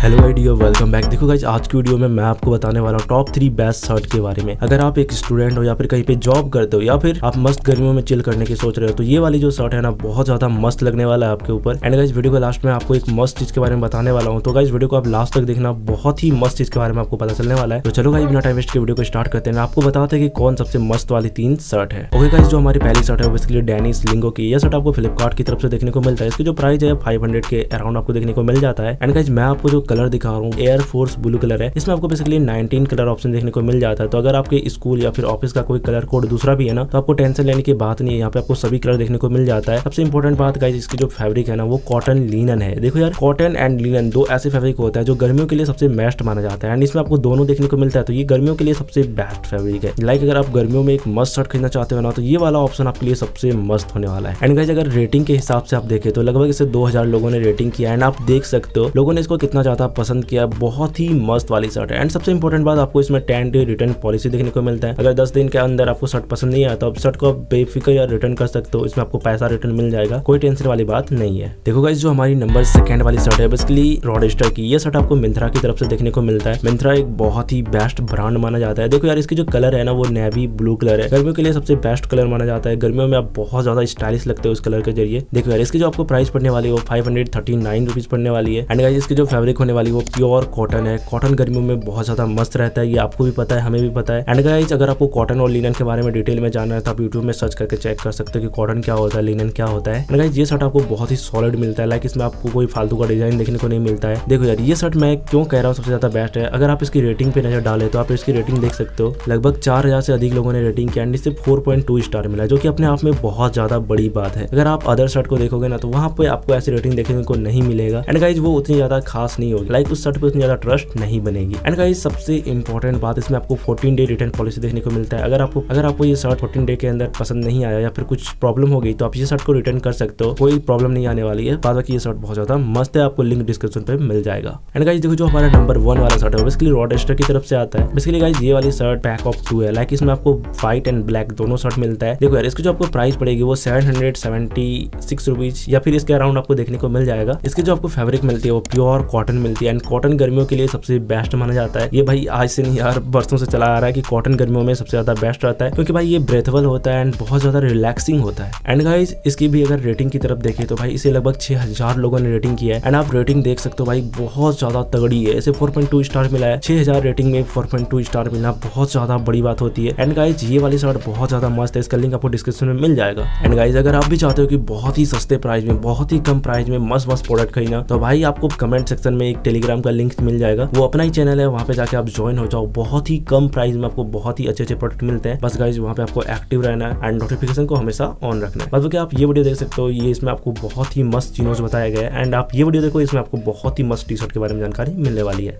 Hello आइडियो welcome back देखो guys आज की वीडियो में मैं आपको बताने वाला हूँ टॉप थ्री बेस्ट शर्ट के बारे में। अगर आप एक स्टूडेंट हो या फिर कहीं पे जॉब करते हो या फिर आप मस्त गर्मियों में चिल करने की सोच रहे हो तो ये वाली जो शर्ट है ना, बहुत ज़्यादा मस्त लगने वाला है आपके ऊपर। एंड गाइज़ वीडियो के लास्ट में आपको एक मस्त चीज़ के बारे में बताने वाला हूँ। तो गाइज़ वीडियो को आप लास्ट तक देखना, बहुत ही मस्त चीज़ के बारे में आपको पता चलने वाला है। तो चलो गाइज़ बिना टाइम वेस्ट के वीडियो को स्टार्ट करते हैं। आपको बताते हैं कि कौन सबसे मस्त वाली तीन शर्ट है। ओके गाइज़ जो हमारी पहली शर्ट है बेसिकली डेनिस लिंगो की। यह शर्ट आपको फ्लिपकार्ट की तरफ़ से देखने को मिलता है। इसकी जो प्राइस है फाइव के अराउंड आपको देखने को मिल जाता है। एंड गाइज़ मैं आपको जो कलर दिखा रहा हूँ एयर फोर्स ब्लू कलर है। इसमें आपको बेसिकली 19 कलर ऑप्शन देखने को मिल जाता है। तो अगर आपके स्कूल या फिर ऑफ़िस का कोई कलर कोड दूसरा भी है ना तो आपको टेंशन लेने की बात नहीं है। यहाँ पे आपको सभी कलर देखने को मिल जाता है। सबसे इंपॉर्टेंट बात गाइज़ इसकी जो फैब्रिक है ना, वो कॉटन लीनन है। देखो यार कॉटन एंड लीनन दो ऐसे फैब्रिक होता है जो गर्मियों के लिए सबसे बेस्ट माना जाता है। एंड इसमें आपको दोनों देखने को मिलता है तो ये गर्मियों के लिए सबसे बेस्ट फैब्रिक है। लाइक अगर आप गर्मियों में एक मस्त शर्ट खरीदना चाहते हो ना तो ये वाला ऑप्शन आपके लिए सबसे मस्त होने वाला है। एंड गाइज़ अगर रेटिंग के हिसाब से आप देखें तो लगभग इसे 2000 लोगों ने रेटिंग किया एंड आप देख सकते हो, लोगों ने इसको कितना पसंद किया, बहुत ही मस्त वाली शर्ट है। एंड सबसे इंपॉर्टेंट बात, आपको इसमें टेन डे रिटर्न पॉलिसी देखने को मिलता है। अगर दस दिन के अंदर आपको शर्ट पसंद नहीं आया तो आप शर्ट को बेफिक्र या रिटर्न कर सकते हो। इसमें आपको पैसा रिटर्न मिल जाएगा। कोई टेंशन वाली बात नहीं है। देखो गाइस जो हमारी नंबर सेकंड वाली शर्ट है बेसिकली रॉडेस्टर की। ये शर्ट आपको मिंत्रा की तरफ़ से देखने को मिलता है। मिंत्रा एक बहुत ही बेस्ट ब्रांड माना जाता है। देखो यार, इसकी जो कलर है ना, वो नेवी ब्लू कलर है। गर्मियों के लिए सबसे बेस्ट कलर माना जाता है। गर्मियों में आप बहुत ज़्यादा स्टाइलिश लगते हो उस कलर के ज़रिए। देखो यार, इसकी जो आपको प्राइस पड़ने वाली है, वो five hundred thirty nine rupees पड़ने वाली है। एंड गाइस इसकी जो फैब्रिक होने वाली वो प्योर कॉटन है। कॉटन गर्मियों में बहुत ज़्यादा मस्त रहता है, ये आपको भी पता है, हमें भी पता है। एंड गाइज़ अगर आपको कॉटन और लिनन के बारे में डिटेल में जानना है तो आप यूट्यूब में सर्च करके चेक कर सकते हो कि कॉटन क्या होता है लिनन क्या होता है। एंड गाइज़ ये शर्ट आपको बहुत ही सॉलिड मिलता है। लाइक इसमें आपको कोई फालतू का डिज़ाइन देखने को नहीं मिलता है। देखो यार, ये शर्ट मैं क्यों कह रहा हूँ, सबसे ज़्यादा बेस्ट है। अगर आप इसकी रेटिंग पे नज़र डाले तो आप इसकी रेटिंग देख सकते हो। लगभग चार हज़ार से अधिक लोगों ने रेटिंग किया एंड इससे फोर पॉइंट टू स्टार मिला जो कि अपने आप में बहुत ज़्यादा बड़ी बात है। अगर आप अदर शर्ट को देखोगे ना तो वहाँ पे आपको ऐसी रेटिंग देखने को नहीं मिलेगा। एंड गाइज़ वो उतनी ज़्यादा खास नहीं होगी लाइक उस शर्ट पे उतनी ज़्यादा ट्रस्ट नहीं बनेगी। एंड गाइज़ सबसे इंपॉर्टेंट बात इसमें आपको 14 डे रिटर्न पॉलिसी देखने को मिलता है। अगर आपको अगर आपको ये शर्ट 14 डे के अंदर पसंद नहीं आया या फिर कुछ प्रॉब्लम हो गई तो आप ये शर्ट को रिटर्न कर सकते हो। कोई प्रॉब्लम नहीं आने वाली है। बाद बाकी ये शर्ट बहुत ज़्यादा मस्त है। आपको लिंक डिस्क्रिप्शन पे मिल जाएगा। एंड गाइज़ देखो जो हमारा नंबर वन वाला शर्ट है बेसिकली रॉडेस्टर की तरफ़ से आता है। बेसिकली गाइज़ ये वाली शर्ट पैक ऑफ़ टू है। लाइक इसमें आपको व्हाइट एंड ब्लैक दोनों शर्ट मिलता है। देखो यार, इसकी जो आपको प्राइस पड़ेगी, वो seven hundred seventy six rupees या फिर इसके अराउंड आपको देखने को मिल जाएगा। इसकी जो आपको फैब्रिक मिलती है, वो प्योर कॉटन मिलती है। एंड कॉटन गर्मियों के लिए सबसे बेस्ट माना जाता है। ये भाई आज से नहीं यार बरसों से चला आ रहा है कि कॉटन गर्मियों में सबसे ज़्यादा बेस्ट रहता है। क्योंकि भाई ये ब्रेथबल होता है एंड बहुत ज़्यादा रिलैक्सिंग होता है। एंड गाइज़ इसकी भी अगर रेटिंग की तरफ़ देखें तो भाई इसे लगभग छह हज़ार लोगों ने रेटिंग किया है। एंड आप रेटिंग देख सकते हो भाई, बहुत ज़्यादा तगड़ी है। इसे फोर स्टार मिला है। छह हज़ार रेटिंग में फोर स्टार मिलना बहुत ज़्यादा बड़ी बात होती है। एंड गाइज़ ये वाली शर्ट बहुत ज़्यादा मस्त है। इसका लिंक आपको डिस्क्रिप्शन में मिल जाएगा। एंड गाइज़ अगर आप भी चाहते हो कि बहुत ही सस्ते प्राइस में, बहुत ही कम प्राइस में मस्त मस्त प्रोडक्ट खरीदना तो भाई आपको कमेंट सेक्शन में एक टेलीग्राम का लिंक मिल जाएगा। वो अपना ही चैनल है, वहाँ पे जाके आप ज्वाइन हो जाओ। बहुत ही कम प्राइस में आपको बहुत ही अच्छे अच्छे प्रोडक्ट मिलते हैं। बस गाइज़ वहाँ पे आपको एक्टिव रहना है एंड नोटिफिकेशन को हमेशा ऑन रखना है। बस आप ये वीडियो देख सकते हो, ये इसमें आपको बहुत ही मस्त चीनोज बताया गया है। एंड आप ये वीडियो देखो, इसमें आपको बहुत ही मस्त टी शर्ट के बारे में जानकारी मिलने वाली है।